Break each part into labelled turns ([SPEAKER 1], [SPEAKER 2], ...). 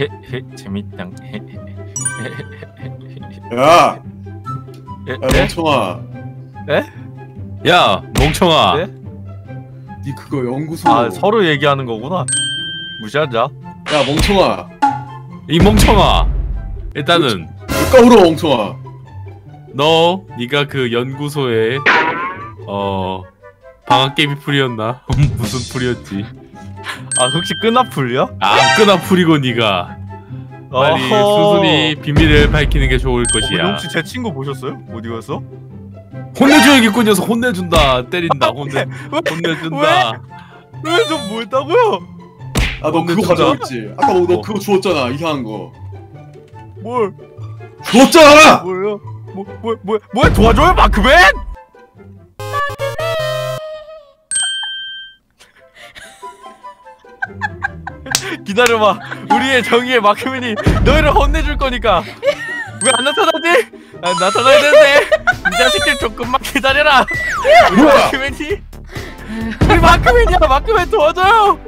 [SPEAKER 1] 헤헤헤 재밌당.
[SPEAKER 2] 야,
[SPEAKER 1] 예?
[SPEAKER 2] 야 멍청아.
[SPEAKER 1] 야 멍청아.
[SPEAKER 3] 네?
[SPEAKER 2] 니 그거 연구소.
[SPEAKER 3] 아 서로 얘기하는 거구나. 무시하자.
[SPEAKER 2] 야 멍청아.
[SPEAKER 1] 이 멍청아. 일단은
[SPEAKER 2] 누가 울어 멍청아.
[SPEAKER 1] 너 네가 그 연구소에 어 방학 게임이 풀이었나? 무슨 풀이었지?
[SPEAKER 3] 아 혹시 끈아풀이야?
[SPEAKER 1] 아 끄나풀이고 네가 빨리. 수순이 비밀을 밝히는 게 좋을
[SPEAKER 3] 어,
[SPEAKER 1] 것이야.
[SPEAKER 3] 혹시 제 친구 보셨어요? 어디 갔어?
[SPEAKER 1] 혼내줘야겠군 녀석 혼내준다 때린다 혼내
[SPEAKER 3] 왜?
[SPEAKER 1] 혼내준다.
[SPEAKER 3] 왜좀 뭐했다고요?
[SPEAKER 2] 아 너 그거 있지. 아까 뭐, 너
[SPEAKER 1] 뭐?
[SPEAKER 2] 그거 주웠잖아 이상한 거.
[SPEAKER 3] 뭘?
[SPEAKER 2] 주웠잖아.
[SPEAKER 3] 뭐예요? 뭐, 뭐, 뭐, 뭐 도와줘요 마크맨? 기다려봐. 우리의 정의의 마크맨이 너희를 혼내줄 거니까. 왜 안 나타나지? 아, 나타나야 되는데. 이 자식들 조금만 기다려라. 우리? 마크맨이. 우리 마크맨이야. 마크맨 도와줘요.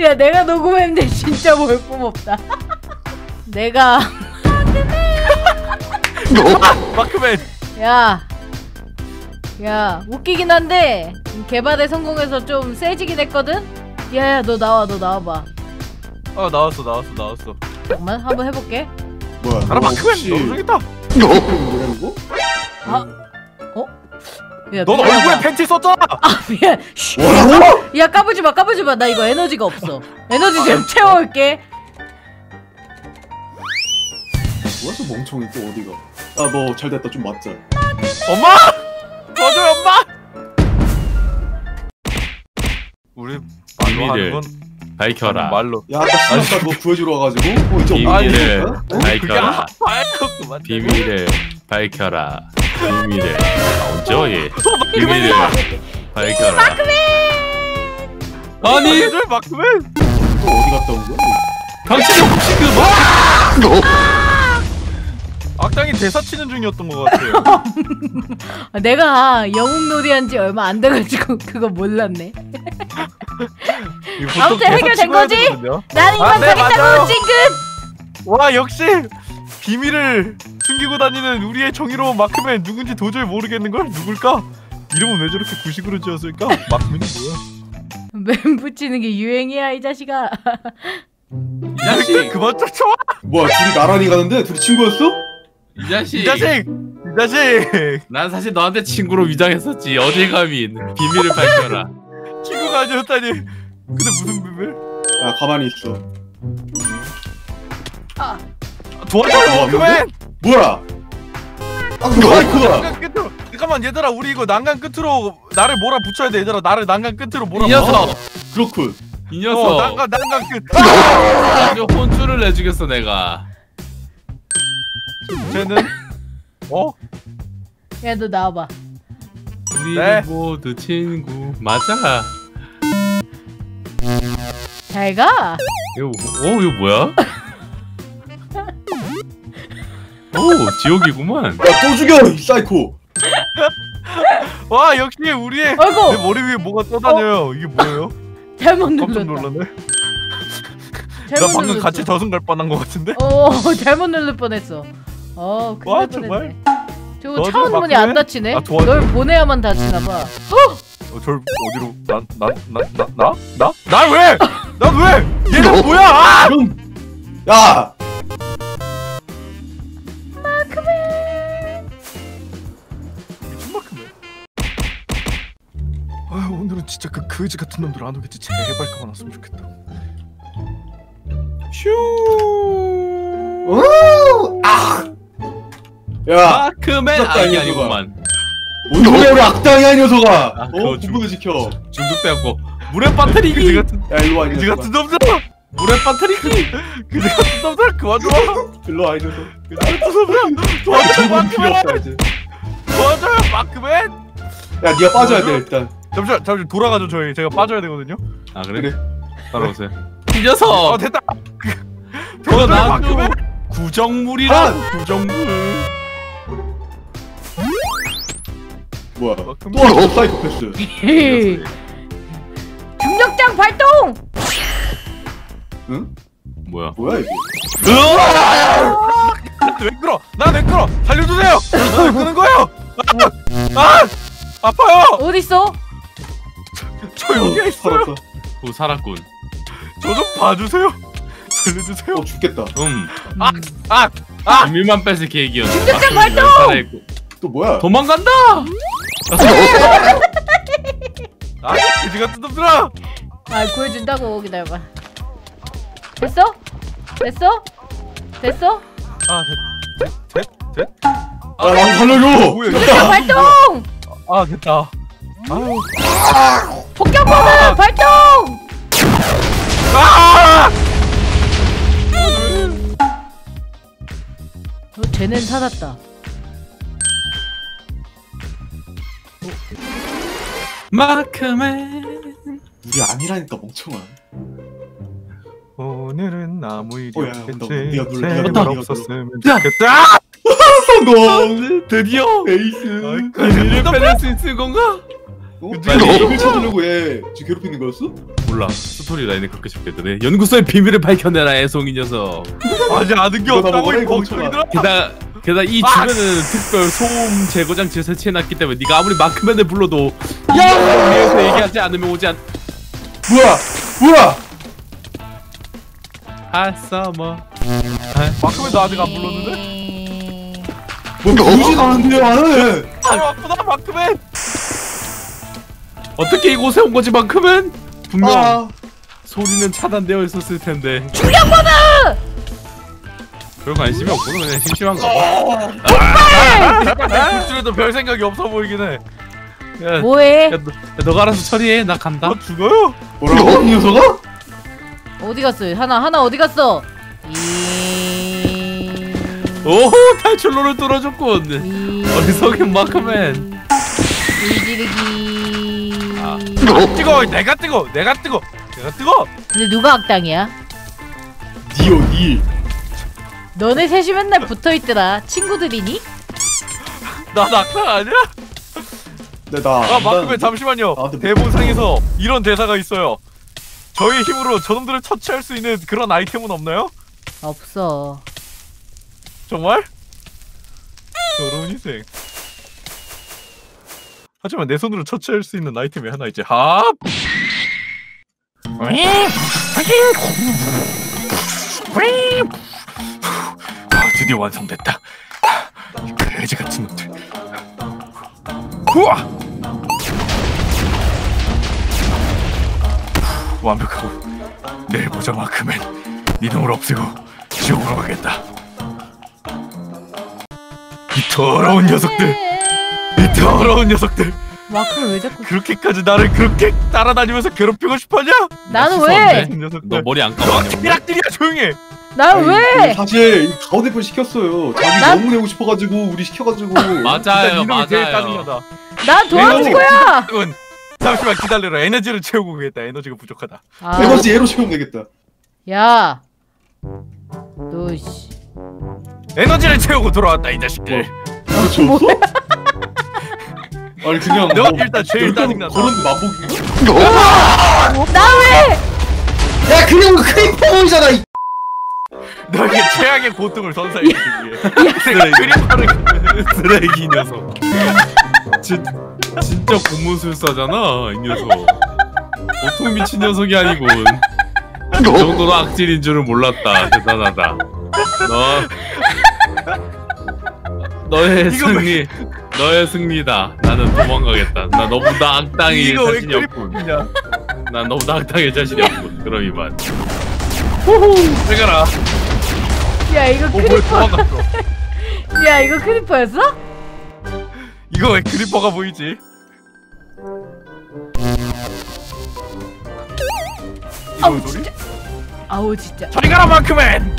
[SPEAKER 4] 야 내가 녹음했는데 진짜 볼품 없다 내가
[SPEAKER 3] 마크맨.
[SPEAKER 4] 야, 야, 웃기긴 한데 개발에 성공해서 좀 세지긴 했거든. 야야, 너 나와, 너 나와봐.
[SPEAKER 3] 아 나왔어, 나왔어, 나왔어.
[SPEAKER 4] 잠깐만, 한번 해볼게.
[SPEAKER 2] 뭐야?
[SPEAKER 3] 알아
[SPEAKER 2] 너
[SPEAKER 3] 마크맨.
[SPEAKER 2] 혹시
[SPEAKER 3] 너도 저기다.
[SPEAKER 2] 노래는 거?
[SPEAKER 4] 아, 어? 야,
[SPEAKER 3] 넌
[SPEAKER 4] 미안하다.
[SPEAKER 3] 얼굴에 팬티 썼잖아.
[SPEAKER 4] 아 미안. 쉿.
[SPEAKER 2] 뭐라고?
[SPEAKER 4] 야 까부지 마, 까부지 마. 나 이거 에너지가 없어. 에너지
[SPEAKER 3] 아,
[SPEAKER 4] 좀 채워올게.
[SPEAKER 2] 뭐야 저 멍청이 또 어디가? 야 너 잘 됐다 좀 맞자.
[SPEAKER 3] 엄마! 도와줘요 엄마! 우리 말로 하는 건
[SPEAKER 1] 밝혀라.
[SPEAKER 3] 말로
[SPEAKER 2] 야 아까 뭐 구해주러 와가지고 어 이제
[SPEAKER 1] 비밀을?
[SPEAKER 2] 어?
[SPEAKER 1] 밝혀라. 비밀을 밝혀라. 비밀을 아, 언제 얘?
[SPEAKER 3] 어,
[SPEAKER 1] 비밀을 밝혀라.
[SPEAKER 3] 아니
[SPEAKER 1] 아니
[SPEAKER 3] 해줘요 마크맨
[SPEAKER 2] 또 어디 갔다 온 거야?
[SPEAKER 1] 당신이 혹시 그 뭐?
[SPEAKER 3] 악당이 대사 치는 중이었던 것 같아요
[SPEAKER 4] 아, 내가 영웅 놀이한 지 얼마 안 돼가지고 그거 몰랐네. 아무튼 해결된 거지? 난 이만
[SPEAKER 3] 아, 네.
[SPEAKER 4] 가겠다고 찡긋.
[SPEAKER 3] 와 역시 비밀을 숨기고 다니는 우리의 정의로운 마크맨 누군지 도저히 모르겠는걸? 누굴까? 이름은 왜 저렇게 구식으로 지었을까? 마크맨이 뭐야?
[SPEAKER 4] 맨 붙이는 게 유행이야 이 자식아.
[SPEAKER 1] 이 자식,
[SPEAKER 3] 그만 쫓아와!
[SPEAKER 2] 뭐야 둘이 나란히 가는데 둘이 친구였어?
[SPEAKER 1] 이 자식.
[SPEAKER 3] 이 자식! 이 자식!
[SPEAKER 1] 난 사실 너한테 친구로 위장했었지. 어딜 감히 비밀을 밝혀라.
[SPEAKER 3] 친구가 아니었다니 근데 무슨 비밀?
[SPEAKER 2] 야 가만히 있어.
[SPEAKER 4] 아,
[SPEAKER 3] 도와줘요
[SPEAKER 2] 뭐,
[SPEAKER 3] 마크맨!
[SPEAKER 2] 뭐야? 아 그거
[SPEAKER 3] 끝으로 잠깐만 얘들아 우리 이거 난간 끝으로 나를 몰아 붙여야 돼 얘들아 나를 난간 끝으로
[SPEAKER 1] 이
[SPEAKER 3] 몰아
[SPEAKER 1] 녀석,
[SPEAKER 2] 그렇군.
[SPEAKER 3] 이어
[SPEAKER 1] 녀석.
[SPEAKER 3] 난간 난간 끝
[SPEAKER 1] 아주 혼쭐을 내주겠어 내가.
[SPEAKER 3] 쟤는 어?
[SPEAKER 4] 야너 나와봐.
[SPEAKER 1] 우리
[SPEAKER 3] 네.
[SPEAKER 1] 모두 친구 맞아.
[SPEAKER 4] 잘 가.
[SPEAKER 1] 이거 어 이거 뭐야? 오 지옥이구만.
[SPEAKER 2] 야또 죽여 이 사이코.
[SPEAKER 3] 와 역시 우리의
[SPEAKER 4] 아이고
[SPEAKER 3] 내 머리 위에 뭐가 떠다녀요 이게 뭐예요?
[SPEAKER 4] 잘못
[SPEAKER 3] 깜짝
[SPEAKER 4] 눌렀다.
[SPEAKER 3] 놀랐네 나
[SPEAKER 4] 잘못
[SPEAKER 3] 방금
[SPEAKER 4] 눌렀어.
[SPEAKER 3] 같이 저승 갈 뻔한 것 같은데?
[SPEAKER 4] 어 잘못 누를 뻔했어. 어 큰일
[SPEAKER 3] 와,
[SPEAKER 4] 날
[SPEAKER 3] 정말?
[SPEAKER 4] 뻔했네. 저거
[SPEAKER 3] 도와줘,
[SPEAKER 4] 차원 문이 안
[SPEAKER 3] 마크맨?
[SPEAKER 4] 닫히네.
[SPEAKER 3] 아, 도와줘.
[SPEAKER 4] 널 보내야만 닫히나 봐.
[SPEAKER 3] 어, 절 어디로 난난나나 나 나? 나 왜? 난 왜? 얘는 뭐야? 아!
[SPEAKER 2] 야.
[SPEAKER 3] 아 오늘은 진짜 그 그지 같은 놈들 안 오겠지. 제발 그만 왔으면 좋겠다. 슈.
[SPEAKER 2] 오! 아! 야
[SPEAKER 1] 마크맨 아
[SPEAKER 2] 녀석아.
[SPEAKER 1] 아니구만.
[SPEAKER 2] 우리 악당이야 이 녀석아.
[SPEAKER 1] 아,
[SPEAKER 2] 어 분분을 지켜.
[SPEAKER 1] 중독되었고 물에 빠뜨리기.
[SPEAKER 3] 그지 같은
[SPEAKER 2] 야 일로 와이
[SPEAKER 3] 그지
[SPEAKER 2] 녀석아.
[SPEAKER 3] 같은 놈들.
[SPEAKER 1] 물에 빠뜨리기.
[SPEAKER 3] 그지 같은 놈들 그만 좀 와.
[SPEAKER 2] 일로 와 이 녀석.
[SPEAKER 3] 그지 같은 놈들 도와줘
[SPEAKER 2] 정보는 필요 없다
[SPEAKER 3] 마크맨. 도와줘요 마크맨.
[SPEAKER 2] 야 네가 빠져야 돼 일단.
[SPEAKER 3] 잠시만 잠시 돌아가죠 저희 제가 빠져야 되거든요.
[SPEAKER 1] 아 그래?
[SPEAKER 2] 그래.
[SPEAKER 1] 따라오세요.
[SPEAKER 3] 이어
[SPEAKER 1] 녀석.
[SPEAKER 3] 됐다.
[SPEAKER 1] 너
[SPEAKER 3] 도와줘요
[SPEAKER 1] 나도
[SPEAKER 3] 마크맨.
[SPEAKER 1] 구정물이라 구정물.
[SPEAKER 2] 뭐야? 또 하나 더 사이코패스.
[SPEAKER 4] 장 발동.
[SPEAKER 2] 응?
[SPEAKER 1] 뭐야?
[SPEAKER 2] 뭐야 이게?
[SPEAKER 3] 왜 끌어? 나왜 끌어? 살려주세요! 나왜 끄는 거예요? 아! 아! 아파요!
[SPEAKER 4] 어딨어?
[SPEAKER 3] 저 여기 있어요.
[SPEAKER 2] 살았다.
[SPEAKER 1] 오 살았군.
[SPEAKER 3] 저 좀 봐주세요. 살려주세요.
[SPEAKER 2] 어 죽겠다.
[SPEAKER 1] 음.
[SPEAKER 3] 아! 아! 아!
[SPEAKER 1] 비밀만 뺏을 계획이었어.
[SPEAKER 4] 중력장 발동!
[SPEAKER 1] 살아있고.
[SPEAKER 2] 또 뭐야?
[SPEAKER 1] 도망간다.
[SPEAKER 3] 아! 그지 같은 놈들아!
[SPEAKER 4] 아 구해준다고 기다려봐 됐어? 됐어? 됐어?
[SPEAKER 3] 아, 됐, 됐, 됐, 됐?
[SPEAKER 2] 아, 나 살려줘.
[SPEAKER 3] 뭐야,
[SPEAKER 4] 중력장
[SPEAKER 3] 이거?
[SPEAKER 4] 발동!
[SPEAKER 3] 아, 됐다. 아유.
[SPEAKER 4] 폭격모드 발동!
[SPEAKER 3] 아!
[SPEAKER 4] 어, 쟤는 살았다
[SPEAKER 1] 마크맨.
[SPEAKER 2] 우리 아니라니까 멍청아.
[SPEAKER 3] 오늘은 아무 일이
[SPEAKER 2] 어, 야,
[SPEAKER 3] 없겠지. 제발 없었으면
[SPEAKER 1] 야!
[SPEAKER 3] 좋겠다.
[SPEAKER 2] 성공.
[SPEAKER 1] 드디어
[SPEAKER 2] 에이스.
[SPEAKER 1] 비밀을 빼낼 수 있을 건가?
[SPEAKER 2] 어? 이걸 찾으려고 해. 지금 괴롭히는 거였어?
[SPEAKER 1] 몰라. 스토리 라인에 그렇게 적혀있더네. 연구소의 비밀을 밝혀내라 애송이 녀석.
[SPEAKER 3] 아직 아는 게 없다고 이 멍청이들아.
[SPEAKER 1] 게다가 게다가 이
[SPEAKER 3] 아!
[SPEAKER 1] 주변에는 특별 소음 제거 장치를 설치해놨기 때문에 네가 아무리 마크맨을 불러도 야! 위해서 얘기하지 않으면 오지 않.
[SPEAKER 2] 뭐야? 뭐야?
[SPEAKER 1] 하서머.
[SPEAKER 3] 마크맨도 아직 안 불렀는데?
[SPEAKER 4] 음,
[SPEAKER 2] 뭐 보진 않은데요, 안 해.
[SPEAKER 3] 아, 아프다 마크맨.
[SPEAKER 1] 어떻게 이곳에 온 거지 마크맨? 분명
[SPEAKER 2] 아,
[SPEAKER 1] 소리는 차단되어 있었을 텐데.
[SPEAKER 4] 충격모드!
[SPEAKER 1] 별 관심이 없구나 그냥 심심한가 봐.
[SPEAKER 3] 내 굴줄에도 별 생각이 없어 보이긴 해.
[SPEAKER 1] 야,
[SPEAKER 4] 뭐해?
[SPEAKER 1] 야, 너, 야, 너가 알아서 처리해. 나 간다.
[SPEAKER 3] 너 죽어요?
[SPEAKER 2] 뭐라고? 이 녀석아?
[SPEAKER 4] 어디 갔어? 하나 하나 어디 갔어? 이...
[SPEAKER 1] 오호 탈출로를 뚫어줬군.
[SPEAKER 4] 이...
[SPEAKER 1] 어리석은 마크맨.
[SPEAKER 4] 이지르기...
[SPEAKER 1] 아.
[SPEAKER 3] 뜨거. 내가 뜨거. 내가 뜨거. 내가 뜨거.
[SPEAKER 4] 근데 누가 악당이야?
[SPEAKER 2] 니오 니.
[SPEAKER 4] 너네 셋이 맨날 붙어 있더라 친구들이니?
[SPEAKER 3] 나 낙타 아니야?
[SPEAKER 2] 근데 나. 아안
[SPEAKER 3] 마크맨. 잠시만요.
[SPEAKER 2] 아, 근데
[SPEAKER 3] 대본상에서 이런 대사가 있어요. 저희 힘으로 저놈들을 처치할 수 있는 그런 아이템은 없나요?
[SPEAKER 4] 없어
[SPEAKER 3] 정말? 더러운 인생. 하지만 내 손으로 처치할 수 있는 아이템이 하나 있지. 합. 아, 드디어 완성됐다. 그래지 같은 놈들. 우와! 완벽하고 내일 보자 마크맨. 네 놈을 없애고 지옥으로 가겠다. 이 더러운 녀석들, 이 더러운 녀석들.
[SPEAKER 4] 마크를 왜 자꾸
[SPEAKER 3] 그렇게까지 나를 그렇게 따라다니면서 괴롭히고 싶어하냐?
[SPEAKER 4] 나는? 왜?
[SPEAKER 1] 너 머리
[SPEAKER 3] 안너
[SPEAKER 1] 감았냐?
[SPEAKER 3] 티락들이야 조용해.
[SPEAKER 4] 난
[SPEAKER 2] 아니,
[SPEAKER 4] 왜?
[SPEAKER 2] 그 사실 분 시켰어요. 자기
[SPEAKER 4] 난-
[SPEAKER 2] 너무 내고 싶어가지고 우리 시켜가지고.
[SPEAKER 1] 맞아요, 맞아요.
[SPEAKER 4] 난 도와줄 거야!
[SPEAKER 3] 군 잠시만 기다려라. 에너지를 채우고 오겠다. 에너지가 부족하다.
[SPEAKER 4] 아,
[SPEAKER 2] 에너지 얘로 채우면 되겠다.
[SPEAKER 4] 야, 너 씨,
[SPEAKER 3] 에너지를 채우고 돌아왔다 이 자식들.
[SPEAKER 2] 이거 채웠어? 아니 그냥
[SPEAKER 3] 너가
[SPEAKER 2] 뭐
[SPEAKER 3] 일단 제일 짜증나다.
[SPEAKER 2] 걸었는데 만복인가?
[SPEAKER 4] 나 왜?
[SPEAKER 2] 야 그냥 크리퍼잖아. 이
[SPEAKER 3] 너에게 최악의 고통을 선사해 주기 위해. 그리퍼를
[SPEAKER 1] 쓰레기 녀석. 진, 진짜 고문술사잖아 이 녀석. 보통 미친 녀석이 아니군. 그 정도로 악질인 줄은 몰랐다. 대단하다. 너 너의 승리, 너의 승리다. 나는 도망가겠다. 나 너보다 악당이 자신이 없군. 난 너보다 악당이 자신이 없군. 그럼 이만.
[SPEAKER 3] 내가라.
[SPEAKER 4] 야 이거
[SPEAKER 3] 어
[SPEAKER 4] 크리퍼. 야 이거 크리퍼였어?
[SPEAKER 3] 이거 왜 크리퍼가 보이지?
[SPEAKER 4] 아우? 진짜, 아우 진짜
[SPEAKER 3] 저리 가라 마크맨.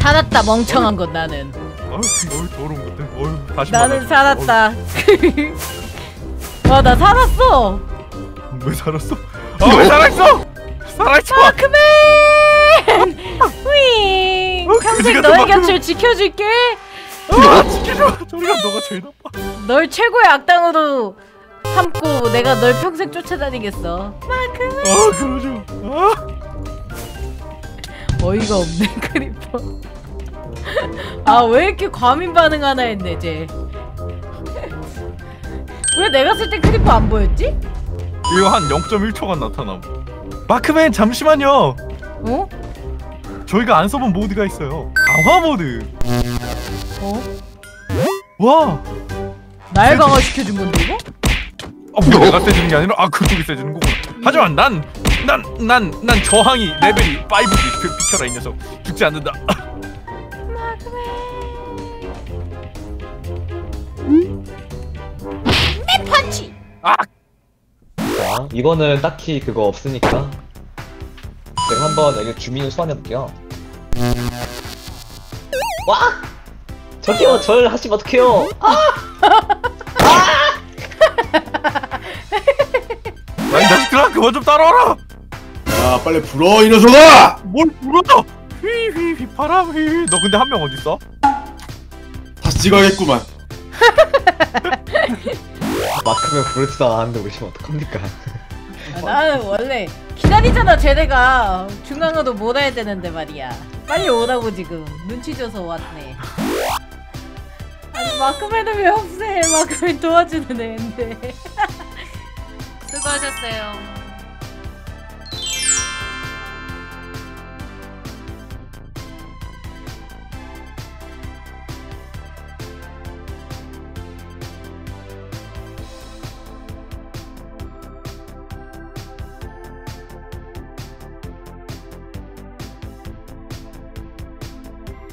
[SPEAKER 4] 살았다 멍청한 건 나는.
[SPEAKER 3] 어휴, 어휴 더러운 것들. 어휴 다시
[SPEAKER 4] 나는
[SPEAKER 3] 만나서.
[SPEAKER 4] 살았다. 와 나 살았어.
[SPEAKER 3] 어휴, 왜 살았어? 아왜 살았어? 살았어.
[SPEAKER 4] 마크맨! 윙!
[SPEAKER 3] 어, 그지
[SPEAKER 4] 평생
[SPEAKER 3] 같은
[SPEAKER 4] 너의
[SPEAKER 3] 마크맨.
[SPEAKER 4] 곁을 지켜줄게.
[SPEAKER 3] 아 지켜줘. 저리가 너가 제일 나빠.
[SPEAKER 4] 널 최고의 악당으로 삼고 내가 널 평생 쫓아다니겠어. 마크맨.
[SPEAKER 3] 아 그러죠. 아
[SPEAKER 4] 어이가 없네 크리퍼 아 왜 이렇게 과민 반응하나 했네 쟤왜 내가 쓸 때 크리퍼 안 보였지?
[SPEAKER 3] 이거 한 0.1초간 나타남 마크맨 잠시만요
[SPEAKER 4] 어?
[SPEAKER 3] 저희가 안 써본 모드가 있어요 강화 모드
[SPEAKER 4] 어?
[SPEAKER 3] 와
[SPEAKER 4] 날 강화시켜준 건데 이거?
[SPEAKER 3] 아, 뭐 내가 세지는 게 아니라 아 그쪽이 세지는 거구나 하지만 난 난 난 난 저항이 레벨이 5지 비켜라 이 녀석 죽지 않는다
[SPEAKER 4] 펀치!
[SPEAKER 5] 자, 이거는 딱히 그거 없으니까 제가 한번 여기 주민을 소환해볼게요. 와! 저기요, 절 하시면 어떡해요?
[SPEAKER 3] 아! 그만 좀 따라와라.
[SPEAKER 2] 야 빨리 불어 이 녀석아!
[SPEAKER 3] 뭘 불어? 휘휘휘 바람 휘휘. 너 근데 한 명 어딨어?
[SPEAKER 2] 다시 찍어야겠구만.
[SPEAKER 5] 마크면 부르지도 않았는데 오시면 어떡합니까?
[SPEAKER 4] 아, 나는 원래 기다리잖아 쟤네가. 중앙으로 몰아야 되는데 말이야. 빨리 오라고 지금. 눈치 줘서 왔네. 아니 마크맨은 왜 없애 마크맨 도와주는 애인데. 수고하셨어요